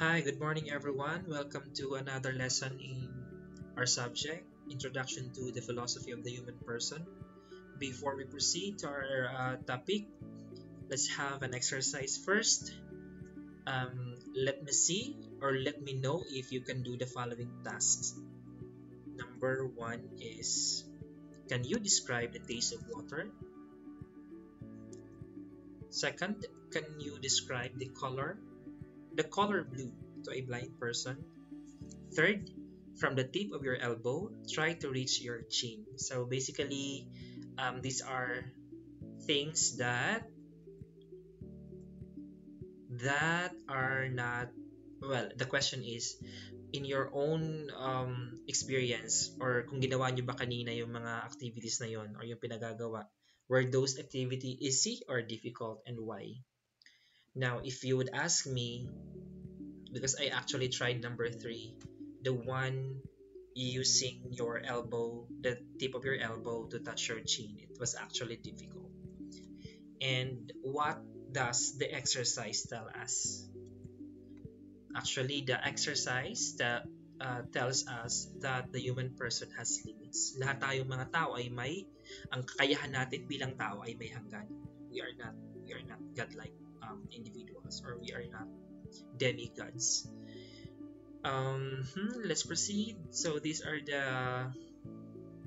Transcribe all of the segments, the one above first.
Hi, good morning everyone. Welcome to another lesson in our subject, Introduction to the Philosophy of the Human Person. Before we proceed to our uh, topic, let's have an exercise first. Um, let me see or let me know if you can do the following tasks. Number one is Can you describe the taste of water? Second, can you describe the color the color blue to a blind person. Third, from the tip of your elbow, try to reach your chin. So basically, um, these are things that that are not well the question is in your own um, experience or kung ginawa nyo ba kanina yung mga activities na yon or yung pinagagawa were those activity easy or difficult and why now, if you would ask me, because I actually tried number three, the one using your elbow, the tip of your elbow to touch your chin, it was actually difficult. And what does the exercise tell us? Actually, the exercise that uh, tells us that the human person has limits. Lahat tayong mga tao ay may, ang kakayahan natin bilang tao ay may hanggan. We are not, we are not godlike um, individuals or we are not demigods. Um, hmm, let's proceed. So these are the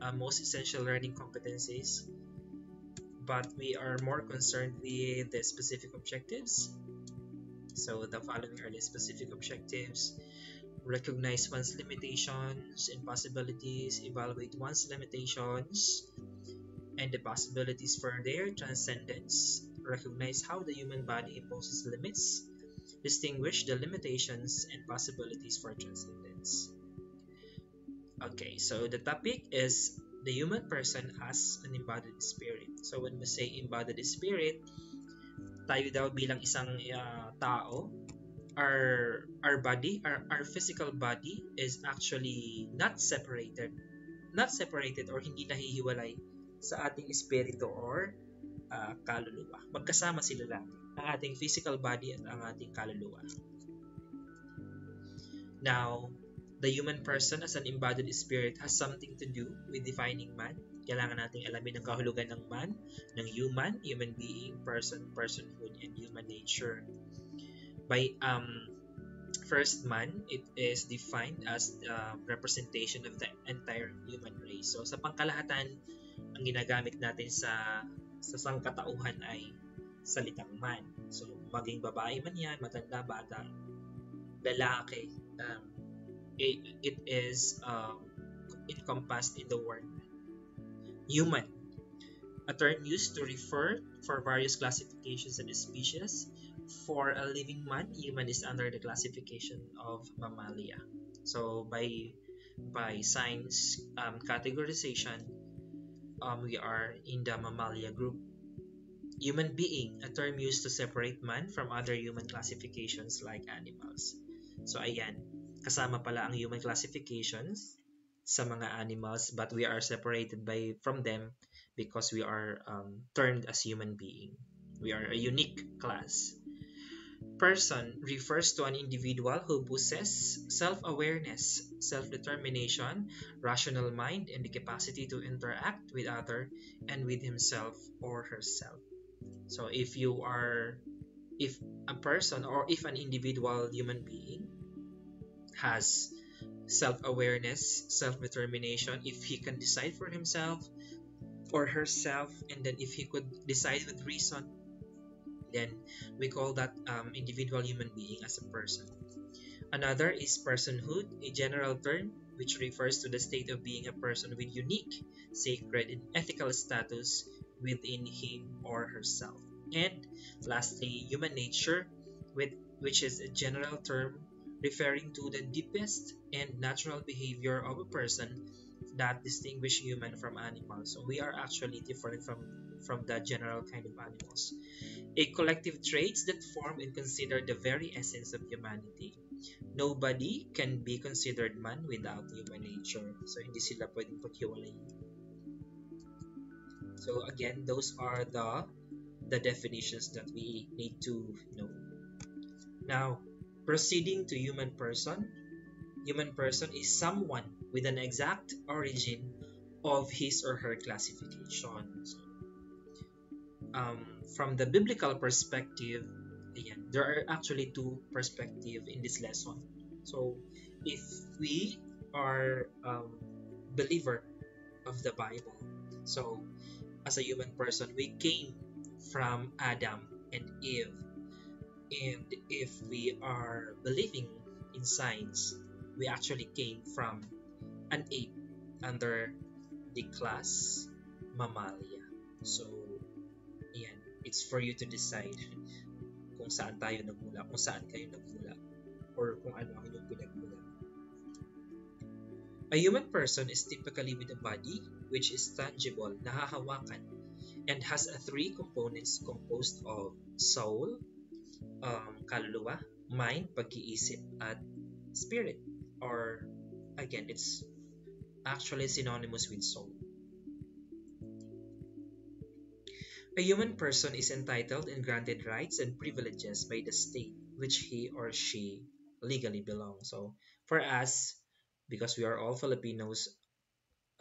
uh, most essential learning competencies, but we are more concerned with the specific objectives. So the following are the specific objectives. Recognize one's limitations and possibilities, evaluate one's limitations and the possibilities for their transcendence, recognize how the human body imposes limits, distinguish the limitations and possibilities for transcendence. Okay, so the topic is the human person as an embodied spirit. So when we say embodied spirit, tayo daw bilang isang uh, tao, our our body, our, our physical body is actually not separated, not separated or hindi nahihiwalay sa ating espiritu or uh, kaluluwa. Magkasama sila lagi. Ang ating physical body at ang ating kaluluwa. Now, the human person as an embodied spirit has something to do with defining man. Kailangan nating alamin ang kahulugan ng man, ng human, human being, person, personhood, and human nature. By um, first man, it is defined as the representation of the entire human race. So sa pangkalahatan, ang ginagamit natin sa sa sangkatauhan ay salitang man. So, maging babae man yan, matanda, bata, lalaki, um, it, it is um, encompassed in the word human, a term used to refer for various classifications and species. For a living man, human is under the classification of mammalia. So, by by science um, categorization, um, we are in the mammalia group. Human being, a term used to separate man from other human classifications like animals. So ayan, kasama pala ang human classifications sa mga animals but we are separated by from them because we are um, termed as human being. We are a unique class. Person refers to an individual who possesses self-awareness, self-determination, rational mind, and the capacity to interact with other and with himself or herself. So if you are if a person or if an individual human being has self-awareness, self-determination, if he can decide for himself or herself, and then if he could decide with reason then we call that um, individual human being as a person. Another is personhood, a general term which refers to the state of being a person with unique, sacred, and ethical status within him or herself. And lastly, human nature, with, which is a general term referring to the deepest and natural behavior of a person that distinguish human from animals. So we are actually different from from the general kind of animals. A collective traits that form and consider the very essence of humanity. Nobody can be considered man without human nature. So hindi sila pwedeng paghiwalay. So again, those are the the definitions that we need to know. Now, Proceeding to human person, human person is someone with an exact origin of his or her classification. So, um, from the biblical perspective, there are actually two perspectives in this lesson. So, if we are um, believer of the Bible, so as a human person, we came from Adam and Eve. And if we are believing in science, we actually came from an ape under the class Mammalia. So, yan. It's for you to decide kung saan tayo nagmula, kung saan kayo nagmula, or kung ano ang inyong pinagmula. A human person is typically with a body which is tangible, nahahawakan, and has a three components composed of soul, um, kaluluwa, mind, pag-iisip, at spirit. Or, again, it's actually synonymous with soul. A human person is entitled and granted rights and privileges by the state which he or she legally belongs. So, for us, because we are all Filipinos,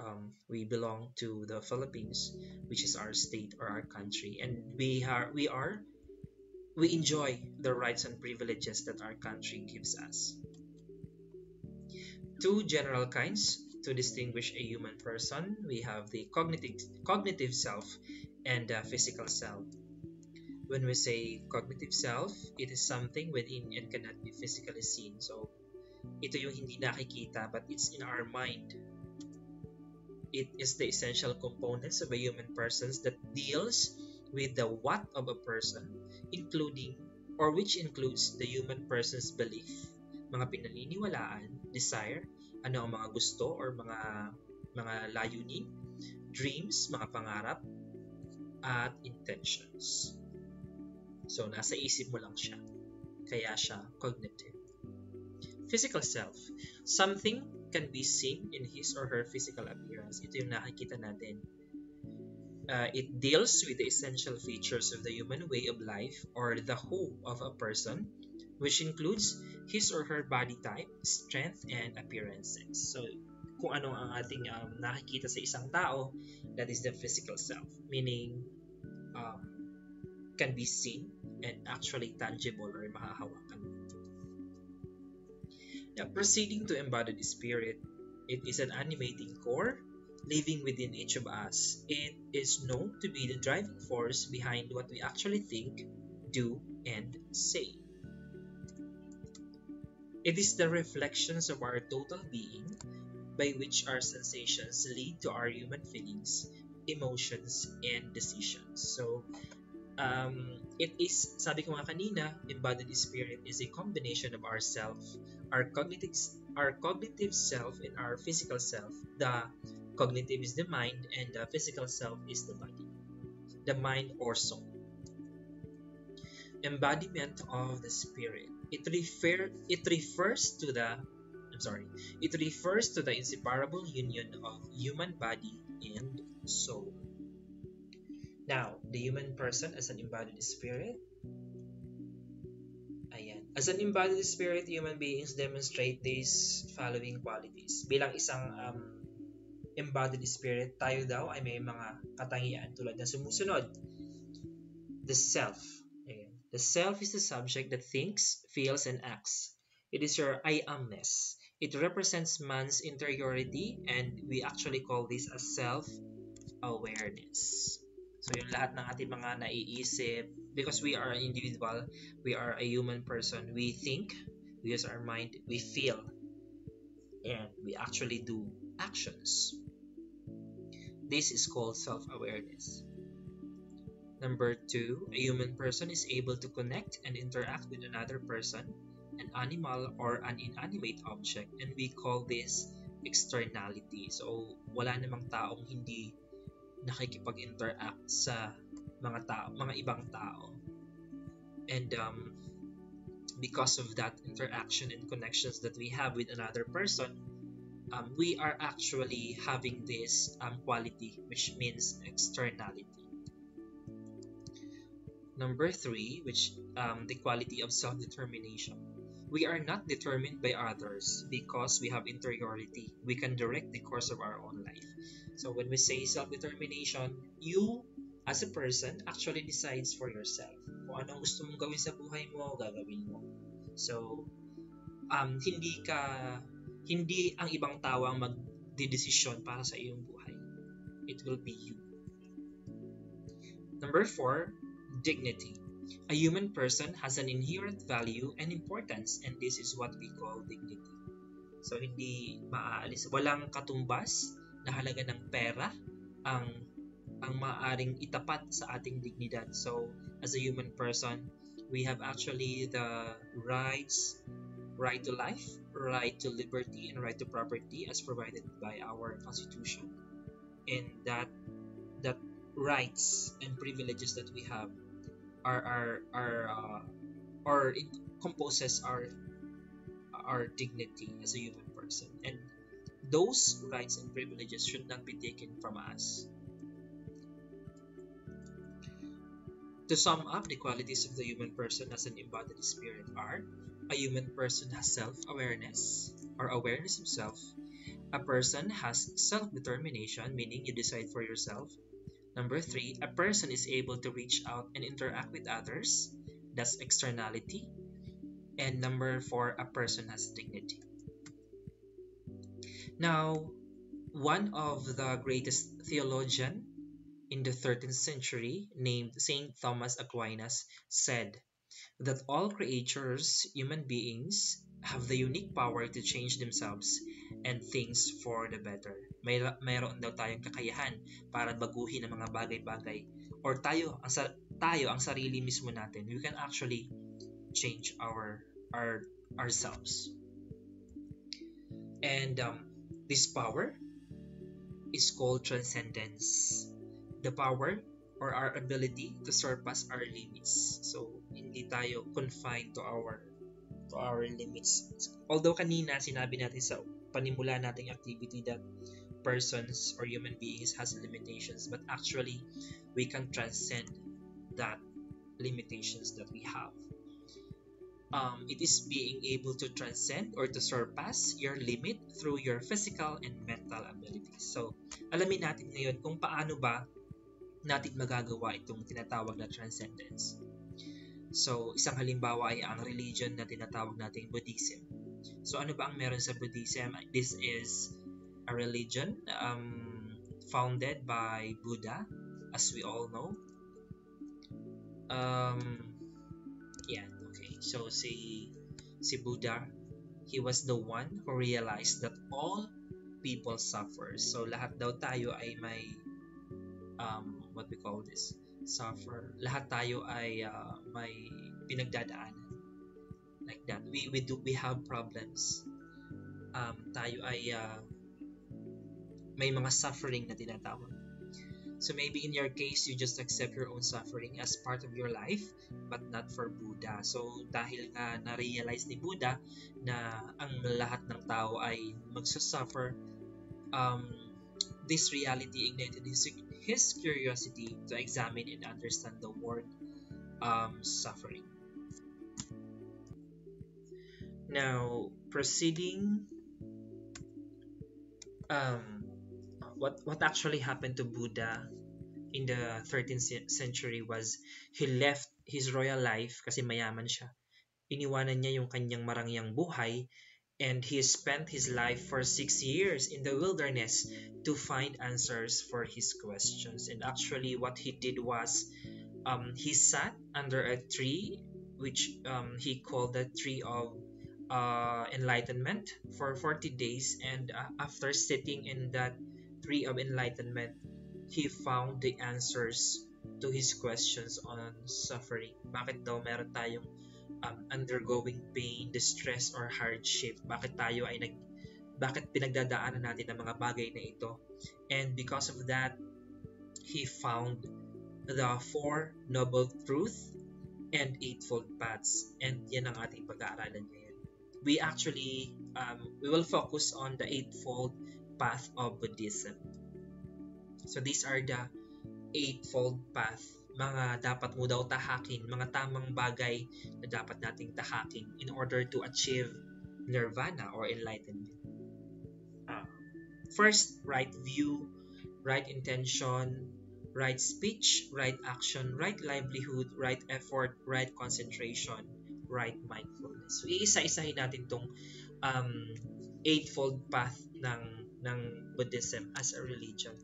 um, we belong to the Philippines, which is our state or our country, and we are we are we enjoy the rights and privileges that our country gives us. Two general kinds to distinguish a human person. We have the cognitive cognitive self and the physical self. When we say cognitive self, it is something within and cannot be physically seen. So, ito yung hindi nakikita but it's in our mind it is the essential components of a human person that deals with the what of a person, including or which includes the human person's belief, mga pinaniniwalaan, desire, ano ang mga gusto or mga mga layunin, dreams, mga pangarap, at intentions. So, nasa isip mo lang siya. Kaya siya cognitive. Physical self. Something can be seen in his or her physical appearance. Ito yung nakikita natin. Uh, it deals with the essential features of the human way of life or the whole of a person, which includes his or her body type, strength, and appearances. So, kung ano ang ating um, nakikita sa isang tao, that is the physical self, meaning um, can be seen and actually tangible or mahahawakan mo. Now, proceeding to embodied spirit, it is an animating core living within each of us. It is known to be the driving force behind what we actually think, do, and say. It is the reflections of our total being by which our sensations lead to our human feelings, emotions, and decisions. So, um, it is, sabi ko nga kanina, embodied spirit is a combination of ourself, our cognitive, our cognitive self, and our physical self. The cognitive is the mind, and the physical self is the body, the mind or soul. Embodiment of the spirit. It refer it refers to the sorry. It refers to the inseparable union of human body and soul. Now, the human person as an embodied spirit. Ayan. As an embodied spirit, human beings demonstrate these following qualities. Bilang isang um, embodied spirit, tayo daw ay may mga katangian tulad ng sumusunod. The self. Ayan. The self is the subject that thinks, feels, and acts. It is your I amness. It represents man's interiority and we actually call this as self-awareness. So yung lahat ng ating mga naiisip, because we are an individual, we are a human person, we think, we use our mind, we feel, and we actually do actions. This is called self-awareness. Number two, a human person is able to connect and interact with another person, an animal, or an inanimate object, and we call this externality. So, wala namang taong hindi nakikipag-interact sa mga tao, mga ibang tao. And um, because of that interaction and connections that we have with another person, um, we are actually having this um, quality, which means externality. Number three, which um, the quality of self-determination. We are not determined by others because we have interiority. We can direct the course of our own life. So when we say self-determination, you as a person actually decides for yourself. Kung anong gusto mong gawin sa buhay mo, gagawin mo. So, um, hindi ka, hindi ang ibang tao ang magdidesisyon para sa iyong buhay. It will be you. Number four, dignity. A human person has an inherent value and importance and this is what we call dignity. So hindi maaalis, walang katumbas na halaga ng pera ang ang maaring itapat sa ating dignidad. So as a human person, we have actually the rights right to life, right to liberty, and right to property as provided by our constitution. And that that rights and privileges that we have are are are uh, or it composes our our dignity as a human person. And those rights and privileges should not be taken from us. To sum up the qualities of the human person as an embodied spirit are a human person has self-awareness or awareness of self. A person has self-determination meaning you decide for yourself Number three, a person is able to reach out and interact with others. That's externality. And number four, a person has dignity. Now, one of the greatest theologian in the 13th century, named Saint Thomas Aquinas, said that all creatures, human beings, have the unique power to change themselves and things for the better. May mayroon daw tayong kakayahan para baguhin ang mga bagay-bagay or tayo ang sa, tayo ang sarili mismo natin. We can actually change our our ourselves. And um, this power is called transcendence. The power or our ability to surpass our limits. So, hindi tayo confined to our our limits. Although kanina sinabi natin sa panimula nating activity that persons or human beings has limitations but actually we can transcend that limitations that we have. Um, it is being able to transcend or to surpass your limit through your physical and mental abilities. So, alamin natin ngayon kung paano ba natin magagawa itong tinatawag na transcendence. So, isang halimbawa ay ang religion na tinatawag nating Buddhism. So, ano ba ang meron sa Buddhism? This is a religion um, founded by Buddha, as we all know. Um, yeah, okay. So, si, si Buddha, he was the one who realized that all people suffer. So, lahat daw tayo ay may um, what we call this suffer. Lahat tayo ay uh, may pinagdadaanan. Like that. We, we, do, we have problems. Um, tayo ay uh, may mga suffering na tinatawag. So maybe in your case, you just accept your own suffering as part of your life, but not for Buddha. So dahil nga na-realize ni Buddha na ang lahat ng tao ay magsusuffer, um, this reality ignited his his curiosity to examine and understand the word um, suffering. Now, proceeding, um, what what actually happened to Buddha in the 13th century was he left his royal life kasi mayaman siya. Iniwanan niya yung kanyang marangyang buhay and he spent his life for six years in the wilderness to find answers for his questions. And actually, what he did was um, he sat under a tree, which um, he called the tree of uh, enlightenment, for 40 days. And uh, after sitting in that tree of enlightenment, he found the answers to his questions on suffering. Bakit daw meron tayong um, undergoing pain, distress, or hardship. Bakit tayo ay nag bakit pinagdadaanan natin ang mga bagay na ito. And because of that, he found the four noble truth and eightfold paths. And yan ang ating pag-aaralan ngayon. We actually, um, we will focus on the eightfold path of Buddhism. So these are the eightfold path mga dapat mo daw tahakin, mga tamang bagay na dapat nating tahakin in order to achieve nirvana or enlightenment. Uh, first, right view, right intention, right speech, right action, right livelihood, right effort, right concentration, right mindfulness. So, iisa-isahin natin tong um, eightfold path ng ng Buddhism as a religion.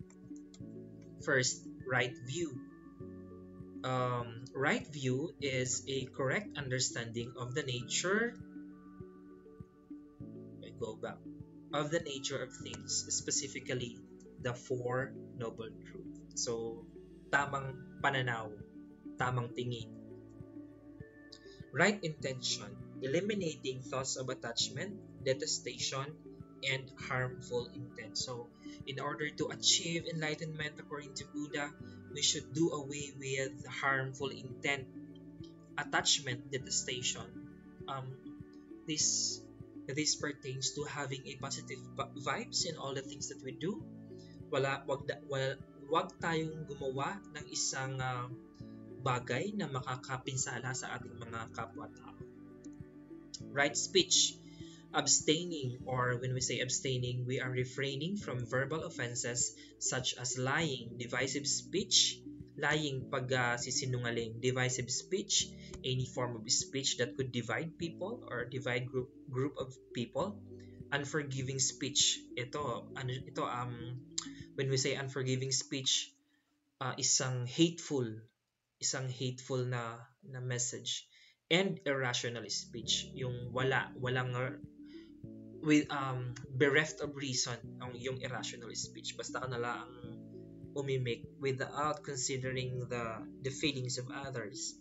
First, right view um, right view is a correct understanding of the nature I go back of the nature of things specifically the four noble truths so tamang pananaw tamang tingin. Right intention eliminating thoughts of attachment detestation and harmful intent. So in order to achieve enlightenment according to buddha we should do away with harmful intent, attachment, detestation. Um, this this pertains to having a positive vibes in all the things that we do. Wala wag wala, wag tayong gumawa ng isang uh, bagay na makakapinsala sa ating mga kapwa-tao. Right speech abstaining or when we say abstaining we are refraining from verbal offenses such as lying divisive speech lying pag uh, sisinungaling divisive speech any form of speech that could divide people or divide group group of people unforgiving speech. Ito ano ito um when we say unforgiving speech uh, isang hateful isang hateful na na message. And irrational speech yung wala walang with um bereft of reason ang yung irrational speech. Basta ka na lang umimik without considering the the feelings of others.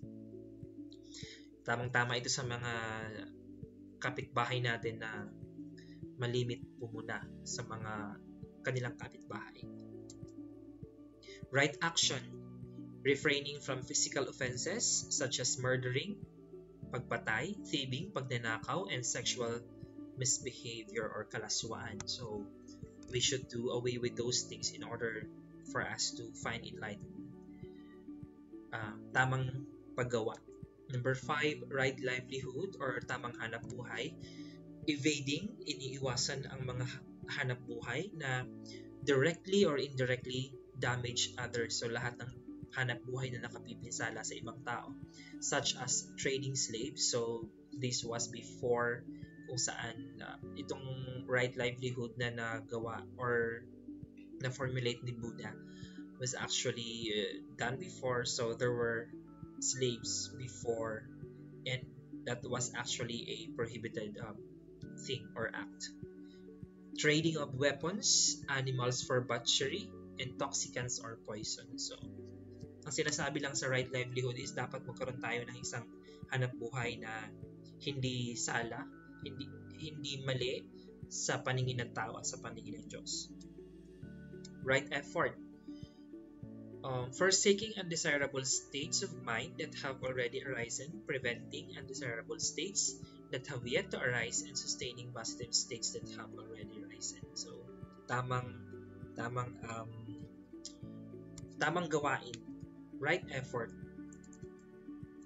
Tamang-tama ito sa mga kapitbahay natin na malimit po muna sa mga kanilang kapitbahay. Right action. Refraining from physical offenses such as murdering pagpatay, thieving, pagnanakaw, and sexual misbehavior or kalaswaan. So, we should do away with those things in order for us to find enlightenment. Uh, tamang paggawa. Number five, right livelihood or tamang hanap buhay. Evading, iniiwasan ang mga hanap buhay na directly or indirectly damage others. So lahat ng hanap buhay na nakapipinsala sa ibang tao. Such as trading slaves. So this was before kung saan uh, itong right livelihood na nagawa or na formulate ni Buddha was actually uh, done before. So there were slaves before and that was actually a prohibited um, thing or act. Trading of weapons animals for butchery intoxicants or poison. So ang sinasabi lang sa right livelihood is dapat magkaroon tayo ng isang hanap buhay na hindi sala hindi hindi mali sa paningin ng tao at sa paningin ng Diyos. Right effort. Um, forsaking undesirable states of mind that have already arisen, preventing undesirable states that have yet to arise, and sustaining positive states that have already arisen. So, tamang tamang um, tamang gawain, right effort.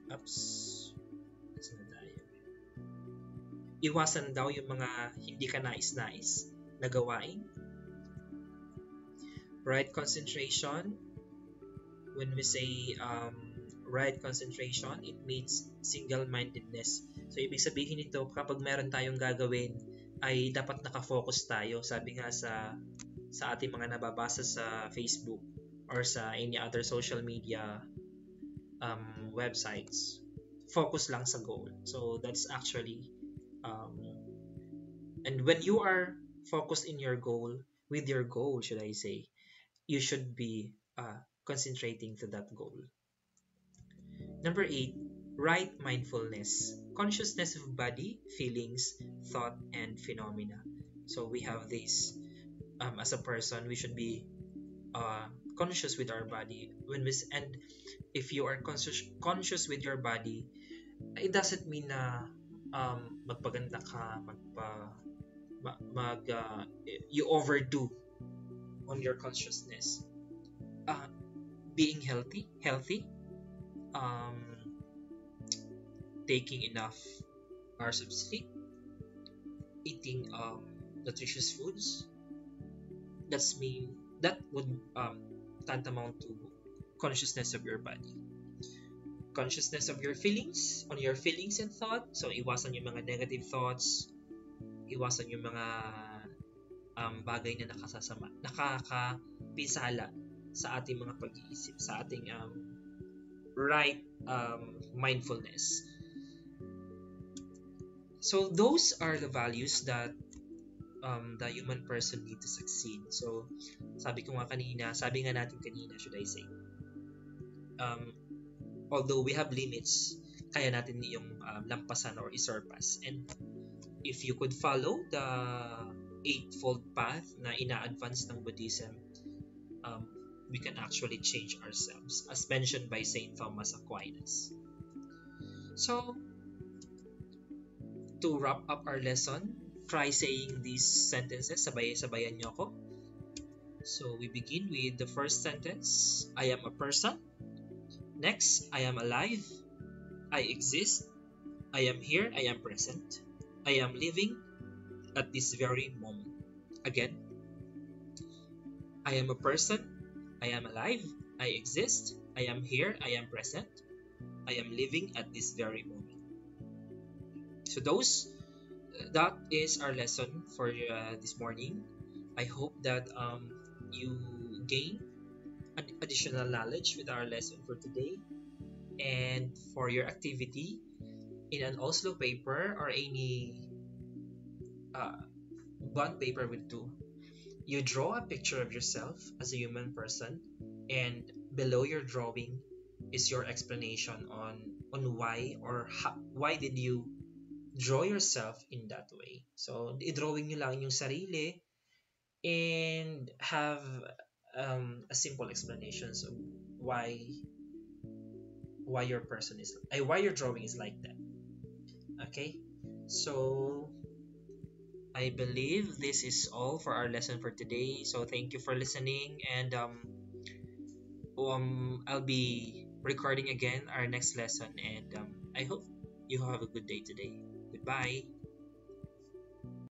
Oops. Iwasan daw yung mga hindi ka nais-nais na gawain. Right concentration, when we say um, right concentration, it means single-mindedness. So, ibig sabihin nito, kapag meron tayong gagawin, ay dapat nakafocus tayo. Sabi nga sa sa ating mga nababasa sa Facebook or sa any other social media um, websites, focus lang sa goal. So, that's actually um, and when you are focused in your goal with your goal should i say you should be uh, concentrating to that goal. Number eight right mindfulness consciousness of body feelings thought and phenomena. So we have this um, as a person we should be uh, conscious with our body. When we and if you are conscious conscious with your body it doesn't mean na um, magpaganda ka, magpa mag uh, you overdo on your consciousness. Uh, being healthy, healthy, um, taking enough hours of sleep, eating um, nutritious foods. That's mean that would um, tantamount to consciousness of your body. Consciousness of your feelings, on your feelings and thought. So, iwasan yung mga negative thoughts, iwasan yung mga um, bagay na nakasasama, nakakapisala sa ating mga pag-iisip, sa ating um, right um, mindfulness. So those are the values that um, the human person need to succeed. So sabi ko nga kanina, sabi nga natin kanina, should I say, um, although we have limits, kaya natin yung um, lampasan or isurpass. And if you could follow the eightfold path na ina-advance ng Buddhism, um, we can actually change ourselves, as mentioned by Saint Thomas Aquinas. So, to wrap up our lesson, try saying these sentences. Sabay-sabayan niyo ako. So, we begin with the first sentence. I am a person. Next, I am alive. I exist. I am here. I am present. I am living at this very moment. Again, I am a person. I am alive. I exist. I am here. I am present. I am living at this very moment. So those that is our lesson for uh, this morning. I hope that um, you gain additional knowledge with our lesson for today and for your activity in an Oslo paper or any uh, bond paper will do. You draw a picture of yourself as a human person, and below your drawing is your explanation on on why or how, why did you draw yourself in that way. So, i-drawing nyo lang yung sarili and have um, a simple explanation of why why your person is uh, why your drawing is like that. Okay? So, I believe this is all for our lesson for today. So thank you for listening and um um I'll be recording again our next lesson and um I hope you have a good day today. Goodbye.